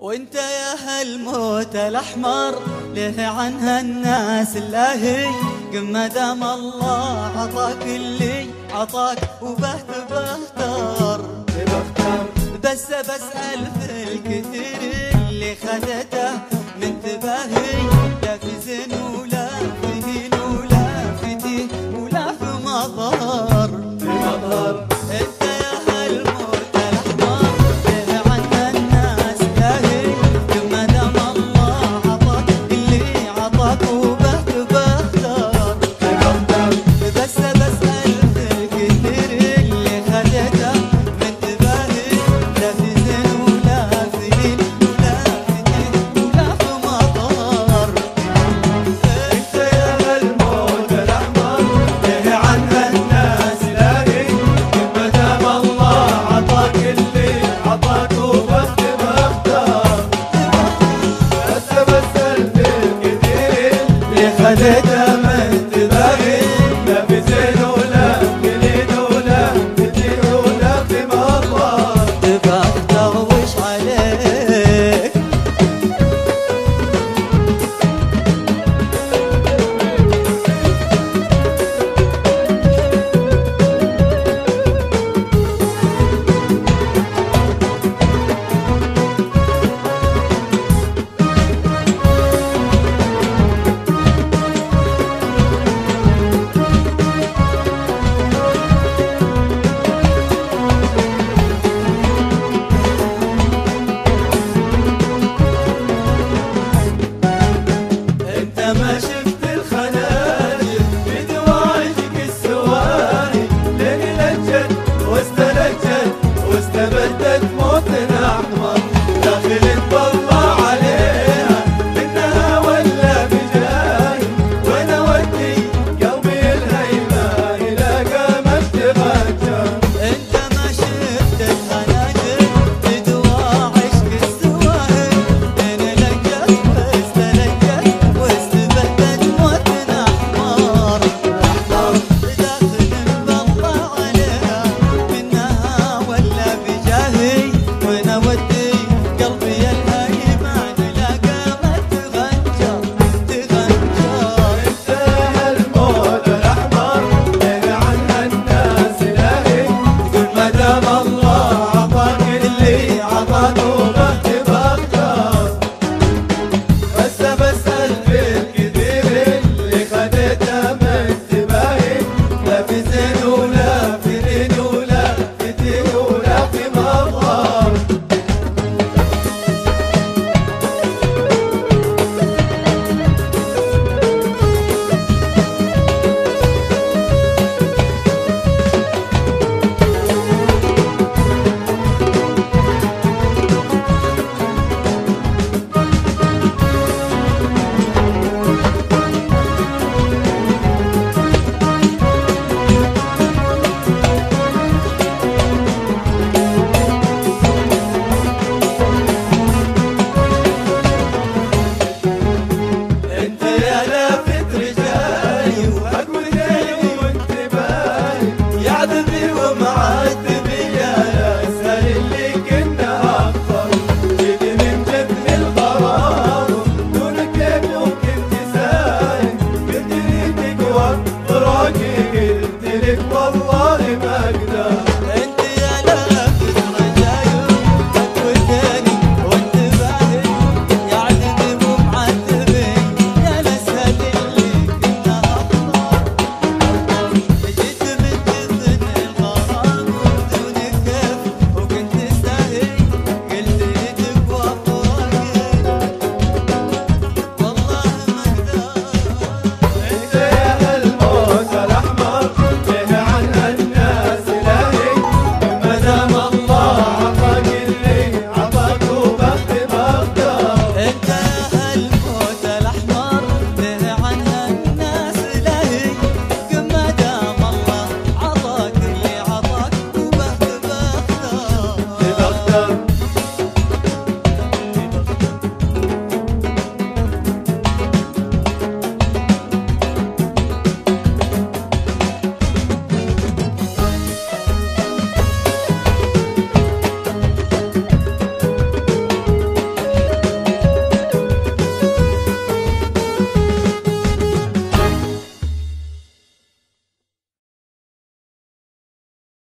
وانت يا هالموت الأحمر ليه عنها الناس الاهي قم دام الله عطاك اللي عطاك وبهت بختار بس بسأل في الكثير اللي خذته من تباهي. والله ما أقدر